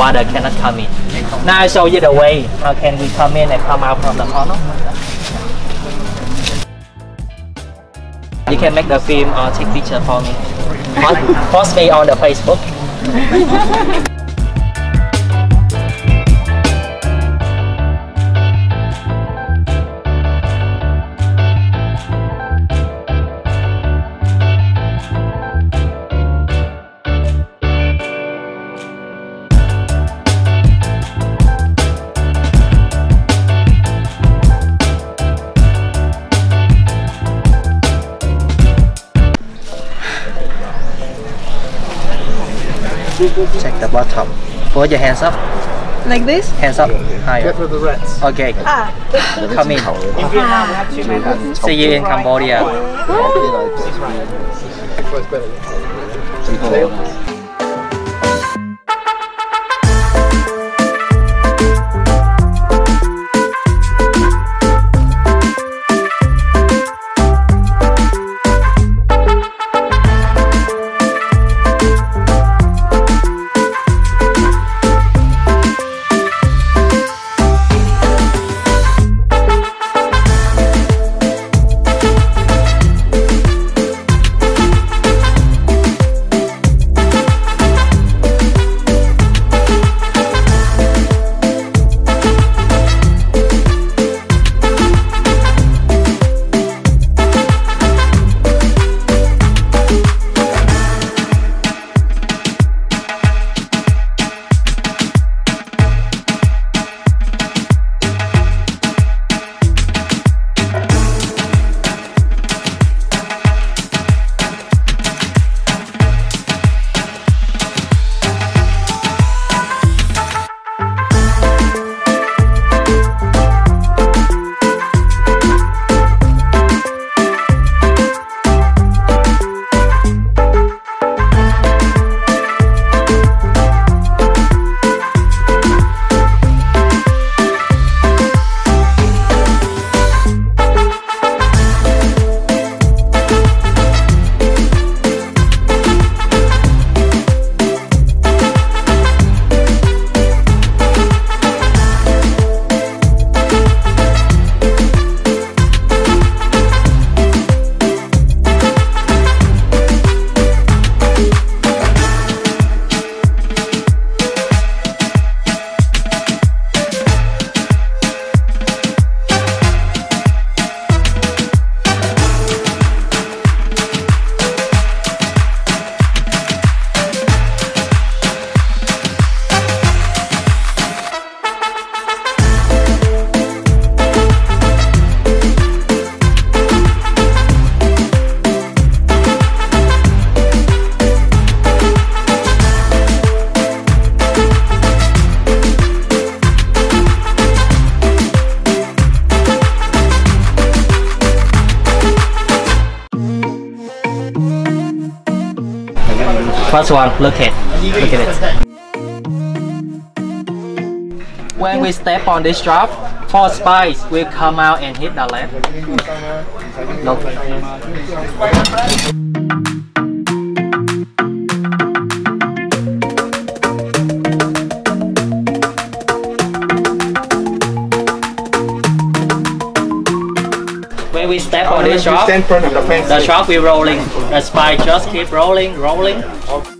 Water cannot come in. Now I show you the way. How can we come in and come out from the tunnel? You can make the film or take picture for me. Post me on the Facebook. Check the bottom. Put your hands up. Like this? Hands up. Higher. for the rats. Okay. Ah. Come in. See you in Cambodia. First one, look at look at it. When we step on this drop, four spies will come out and hit the left. Look. When we step on this drop, Stand in front of the truck will rolling. The spy just keep rolling, rolling.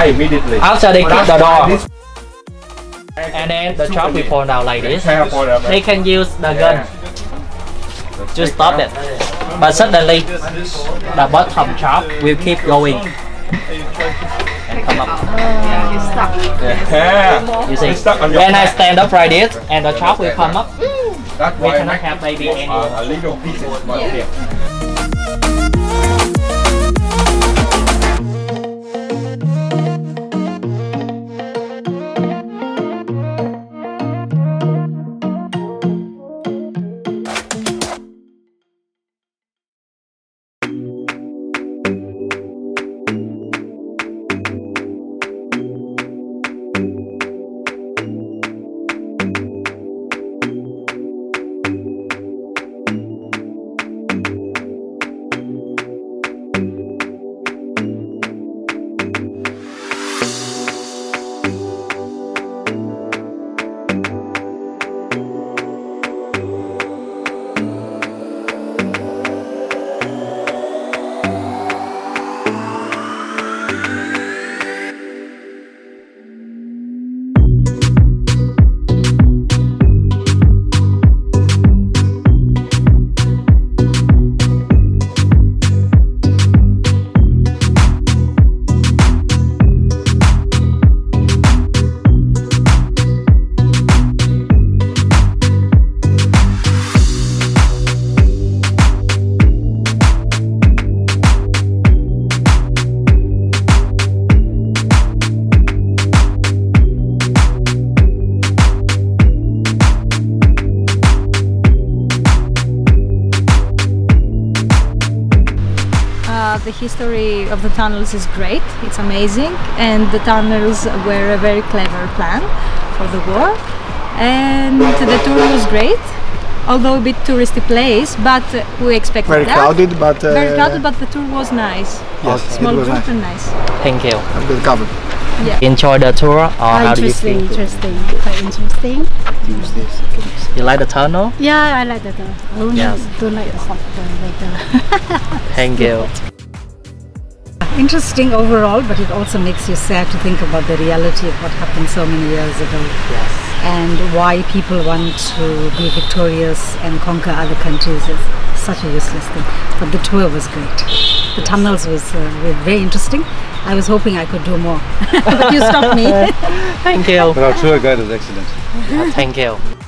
Die immediately. After they kick the door, This- and then the truck will fall down like this. Uh, They can use the gun to stop it. But suddenly, the bottom truck will keep going. And come up. Yeah. You see, It's stuck on your when I stand up like this, and the truck will come up. That's We why cannot have baby a, anymore. A little pieces but here. Uh, the history of the tunnels is great, it's amazing, and the tunnels were a very clever plan for the war. And the tour was great, although a bit touristy place, but uh, we expected Very that. crowded, but uh, Very crowded, but the tour was nice. yes, Small it was group nice. and nice. Thank you. And well covered. Enjoy the tour, or how do you interesting, feel? interesting, quite interesting. Tuesdays. You like the tunnel? Yeah, I like the tunnel. I only Yes. don't like the hot uh, weather. Thank you. interesting overall, but it also makes you sad to think about the reality of what happened so many years ago Yes. and why people want to be victorious and conquer other countries. It's such a useless thing. But the tour was great. The tunnels was uh, were very interesting. I was hoping I could do more, but you stopped me. Thank you. But our tour guide is excellent. Thank you.